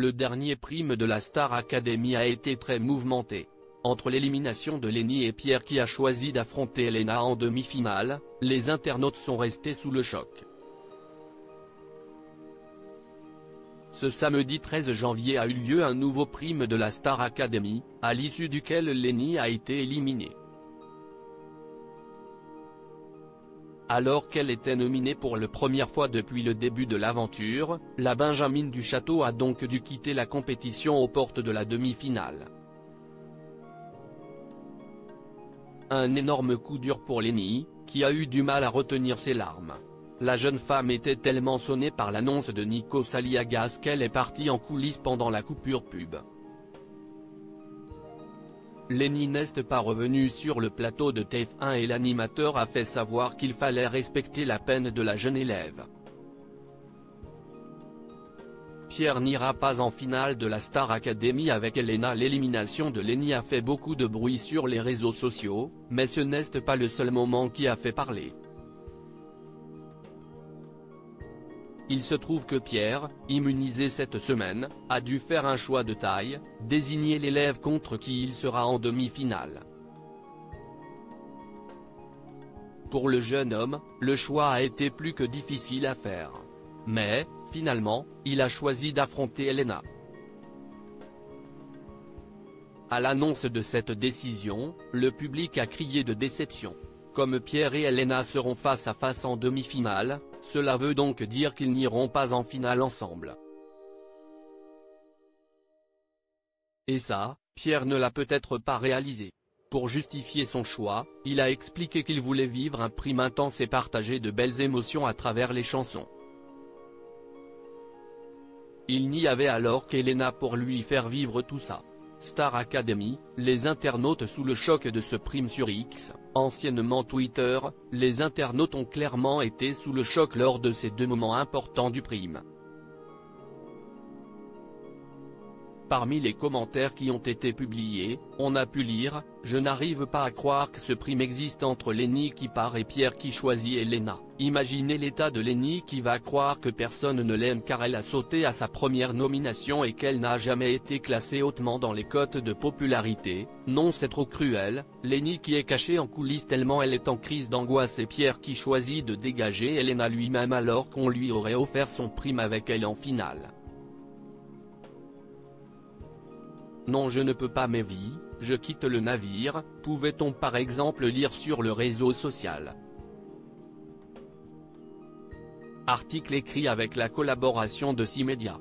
le dernier prime de la Star Academy a été très mouvementé. Entre l'élimination de Lenny et Pierre qui a choisi d'affronter Elena en demi-finale, les internautes sont restés sous le choc. Ce samedi 13 janvier a eu lieu un nouveau prime de la Star Academy, à l'issue duquel Lenny a été éliminé. Alors qu'elle était nominée pour la première fois depuis le début de l'aventure, la Benjamin du Château a donc dû quitter la compétition aux portes de la demi-finale. Un énorme coup dur pour Lenny, qui a eu du mal à retenir ses larmes. La jeune femme était tellement sonnée par l'annonce de Nico Saliagas qu'elle est partie en coulisses pendant la coupure pub. Lenny n'est pas revenu sur le plateau de TF1 et l'animateur a fait savoir qu'il fallait respecter la peine de la jeune élève. Pierre n'ira pas en finale de la Star Academy avec Elena L'élimination de Lenny a fait beaucoup de bruit sur les réseaux sociaux, mais ce n'est pas le seul moment qui a fait parler. Il se trouve que Pierre, immunisé cette semaine, a dû faire un choix de taille, désigner l'élève contre qui il sera en demi-finale. Pour le jeune homme, le choix a été plus que difficile à faire. Mais, Finalement, il a choisi d'affronter Elena. À l'annonce de cette décision, le public a crié de déception. Comme Pierre et Elena seront face à face en demi-finale, cela veut donc dire qu'ils n'iront pas en finale ensemble. Et ça, Pierre ne l'a peut-être pas réalisé. Pour justifier son choix, il a expliqué qu'il voulait vivre un prime intense et partager de belles émotions à travers les chansons. Il n'y avait alors qu'Elena pour lui faire vivre tout ça. Star Academy, les internautes sous le choc de ce prime sur X, anciennement Twitter, les internautes ont clairement été sous le choc lors de ces deux moments importants du prime. Parmi les commentaires qui ont été publiés, on a pu lire « Je n'arrive pas à croire que ce prime existe entre Lenny qui part et Pierre qui choisit Elena. Imaginez l'état de Lenny qui va croire que personne ne l'aime car elle a sauté à sa première nomination et qu'elle n'a jamais été classée hautement dans les cotes de popularité. Non c'est trop cruel, Lenny qui est cachée en coulisses tellement elle est en crise d'angoisse et Pierre qui choisit de dégager Elena lui-même alors qu'on lui aurait offert son prime avec elle en finale. Non je ne peux pas mes vies, je quitte le navire, pouvait-on par exemple lire sur le réseau social? Article écrit avec la collaboration de 6 médias.